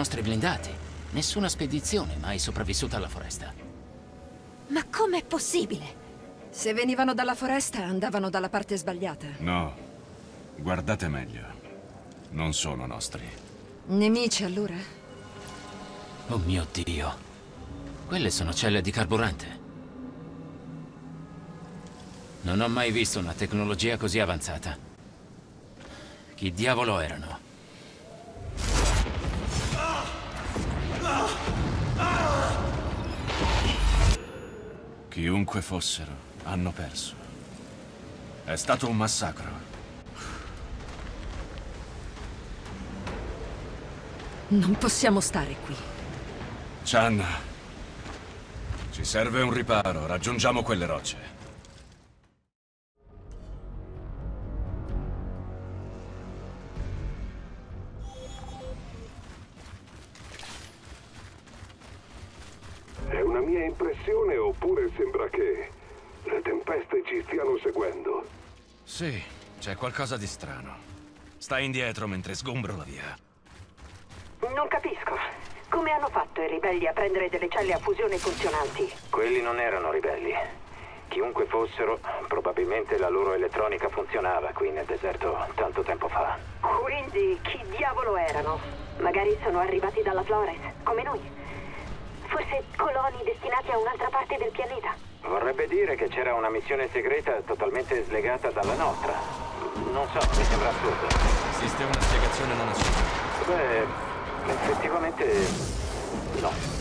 nostri blindati. Nessuna spedizione mai sopravvissuta alla foresta. Ma com'è possibile? Se venivano dalla foresta, andavano dalla parte sbagliata. No. Guardate meglio. Non sono nostri. Nemici, allora? Oh mio Dio. Quelle sono celle di carburante. Non ho mai visto una tecnologia così avanzata. Chi diavolo erano? Chiunque fossero, hanno perso. È stato un massacro. Non possiamo stare qui. Chan, ci serve un riparo. Raggiungiamo quelle rocce. Qualcosa di strano. Stai indietro mentre sgombro la via. Non capisco. Come hanno fatto i ribelli a prendere delle celle a fusione funzionanti? Quelli non erano ribelli. Chiunque fossero, probabilmente la loro elettronica funzionava qui nel deserto tanto tempo fa. Quindi chi diavolo erano? Magari sono arrivati dalla Flores, come noi. Forse coloni destinati a un'altra parte del pianeta. Vorrebbe dire che c'era una missione segreta totalmente slegata dalla nostra. Non so, mi sembra assurdo. Esiste una spiegazione non assurda. Beh, effettivamente no.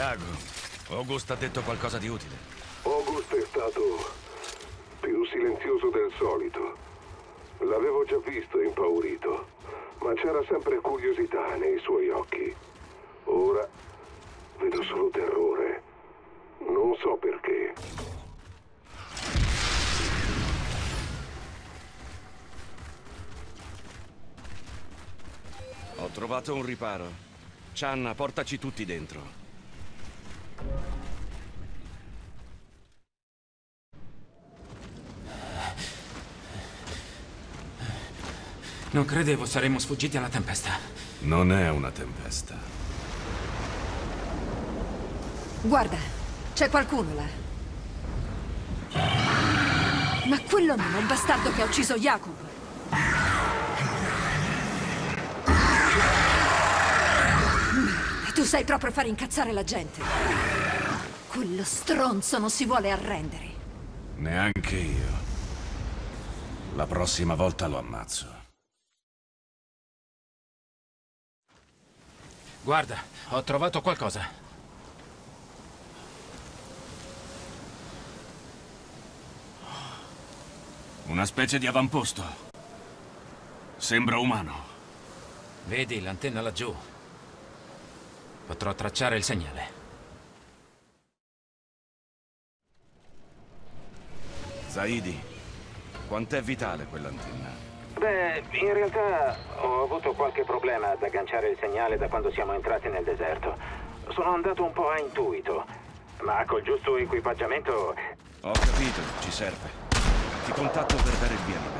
Iago, August ha detto qualcosa di utile. August è stato più silenzioso del solito. L'avevo già visto impaurito, ma c'era sempre curiosità nei suoi occhi. Ora vedo solo terrore. Non so perché. Ho trovato un riparo. Channa, portaci tutti dentro. Non credevo saremmo sfuggiti alla tempesta. Non è una tempesta. Guarda, c'è qualcuno là. Ma quello non è il bastardo che ha ucciso Jacob. Tu sai proprio far incazzare la gente. Quello stronzo non si vuole arrendere. Neanche io. La prossima volta lo ammazzo. Guarda, ho trovato qualcosa. Una specie di avamposto. Sembra umano. Vedi l'antenna laggiù? Potrò tracciare il segnale. Zaidi, quant'è vitale quell'antenna? Beh, in realtà ho avuto qualche problema ad agganciare il segnale da quando siamo entrati nel deserto. Sono andato un po' a intuito, ma col giusto equipaggiamento... Ho capito, ci serve. Ti contatto per dare il via libera.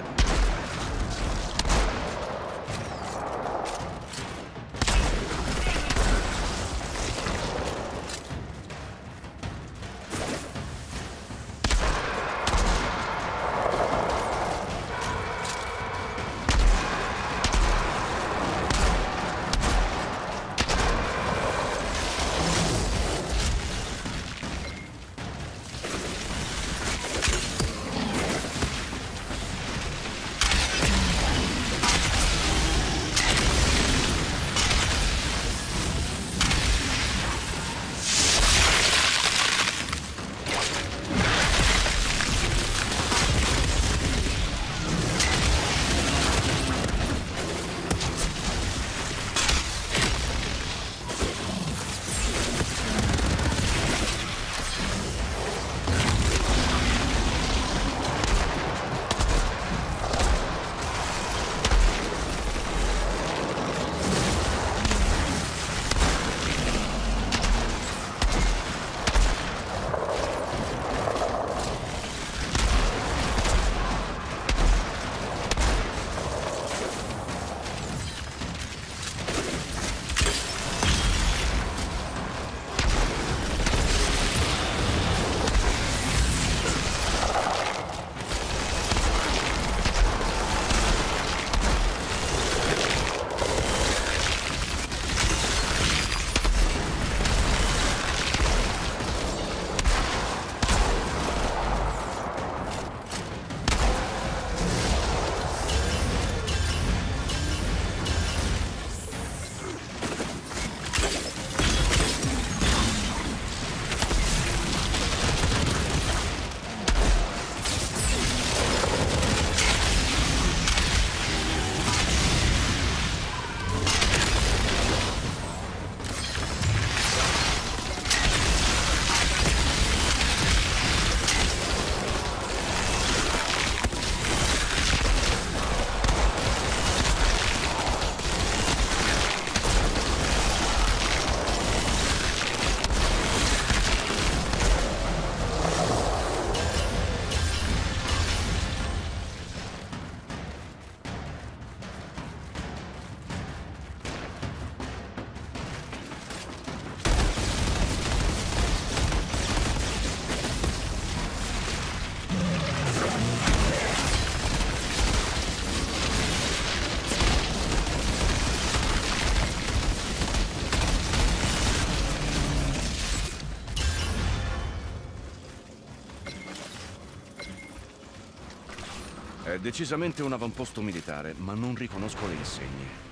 Decisamente un avamposto militare, ma non riconosco le insegne.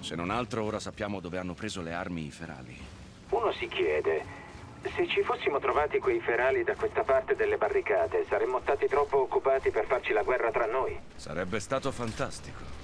Se non altro, ora sappiamo dove hanno preso le armi i ferali. Uno si chiede, se ci fossimo trovati quei ferali da questa parte delle barricate, saremmo stati troppo occupati per farci la guerra tra noi. Sarebbe stato fantastico.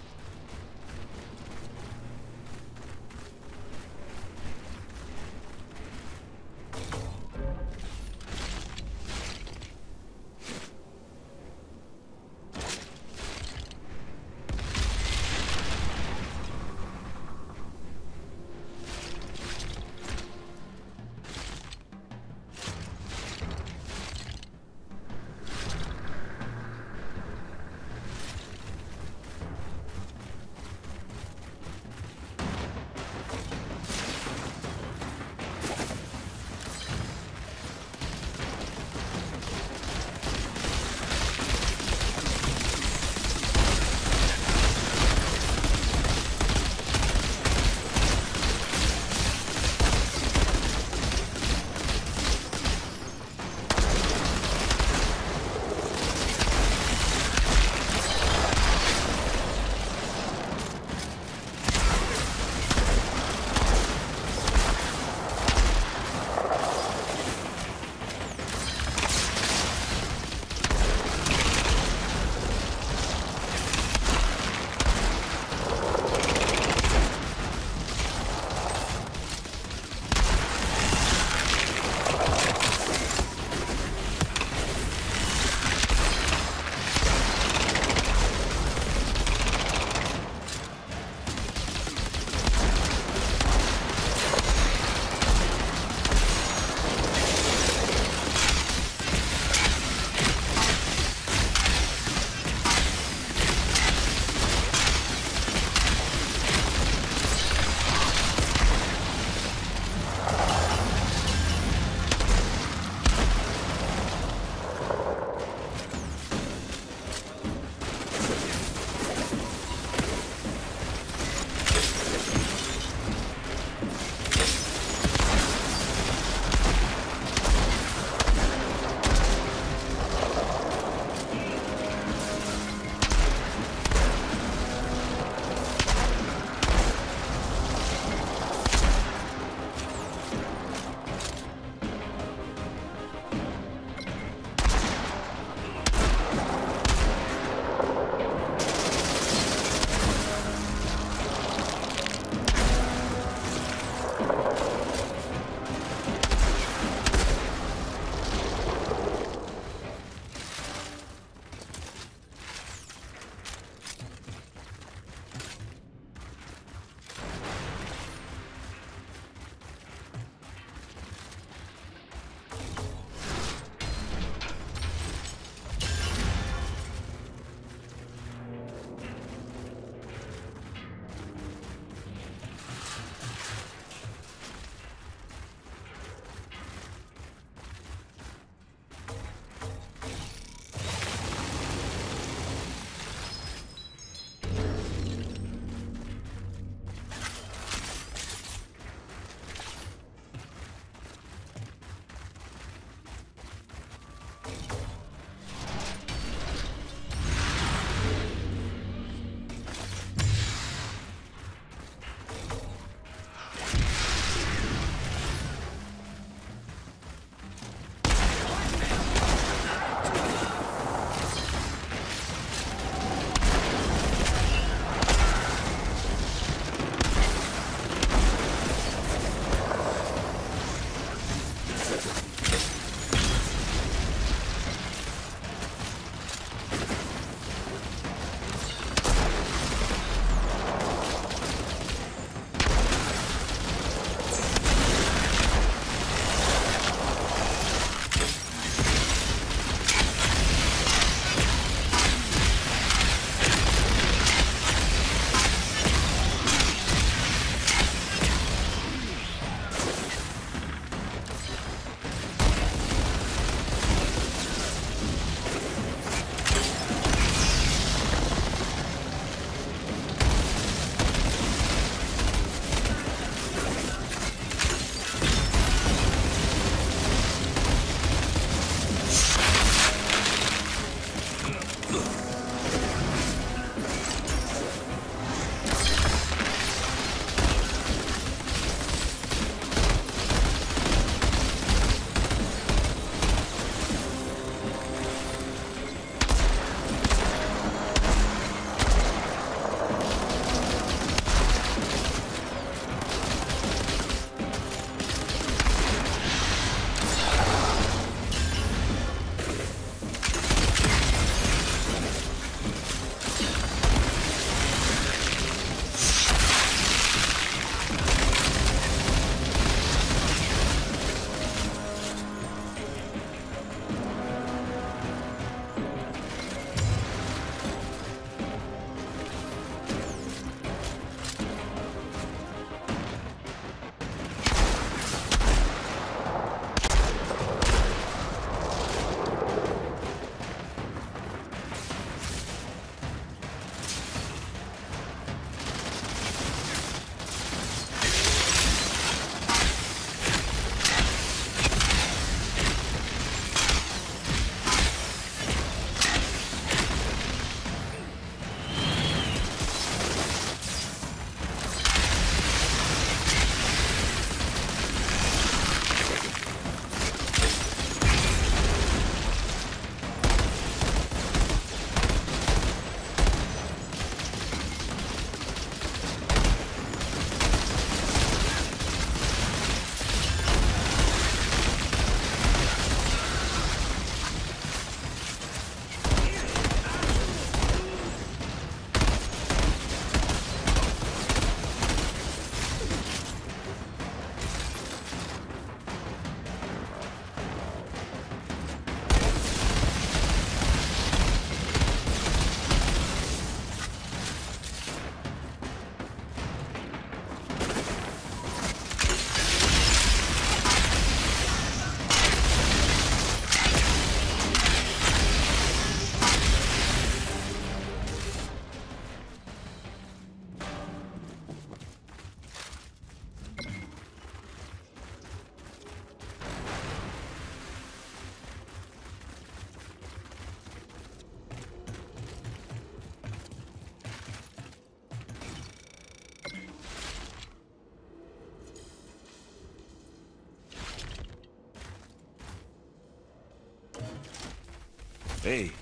Ehi,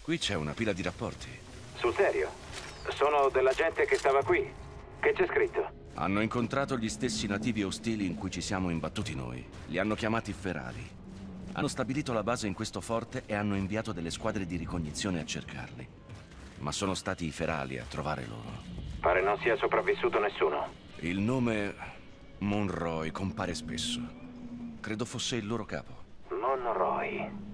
qui c'è una pila di rapporti. Sul serio? Sono della gente che stava qui. Che c'è scritto? Hanno incontrato gli stessi nativi ostili in cui ci siamo imbattuti noi. Li hanno chiamati ferali. Hanno stabilito la base in questo forte e hanno inviato delle squadre di ricognizione a cercarli. Ma sono stati i ferali a trovare loro. Pare non sia sopravvissuto nessuno. Il nome Monroy compare spesso. Credo fosse il loro capo. Monroy.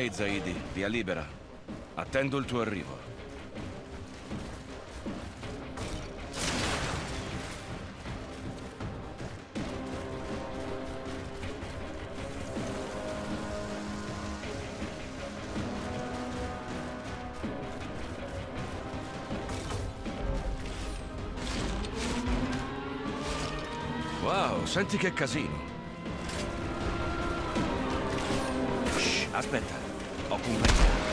Ok, Zaidi, via libera. Attendo il tuo arrivo. Wow, senti che casino. Shh, aspetta, ho compagnia.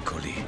Eccoli.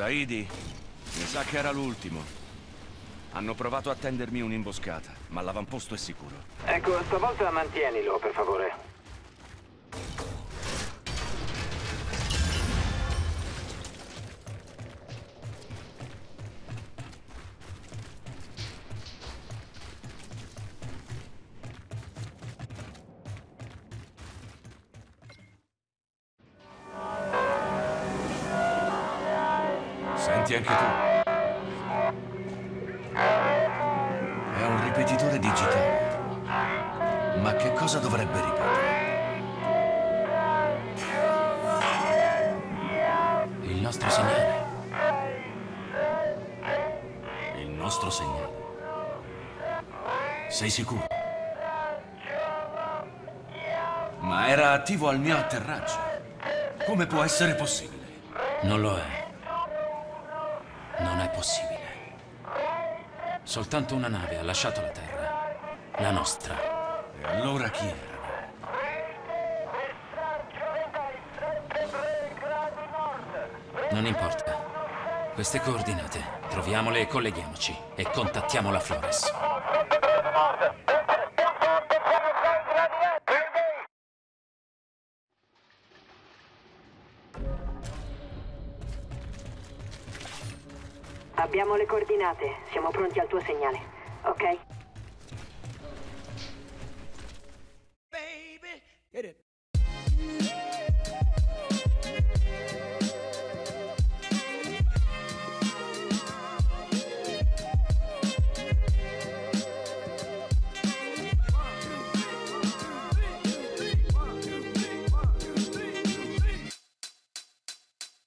Saidi, mi sa che era l'ultimo. Hanno provato a tendermi un'imboscata, ma l'avamposto è sicuro. Ecco, stavolta mantienilo, per favore. Senti anche tu. È un ripetitore digitale. Ma che cosa dovrebbe ripetere? Il nostro segnale. Il nostro segnale. Sei sicuro? Ma era attivo al mio atterraggio. Come può essere possibile? Non lo è. Non è possibile. Soltanto una nave ha lasciato la Terra. La nostra. E allora chi erano? Non importa. Queste coordinate. Troviamole e colleghiamoci. E contattiamo la Flores. Abbiamo le coordinate, siamo pronti al tuo segnale. Ok?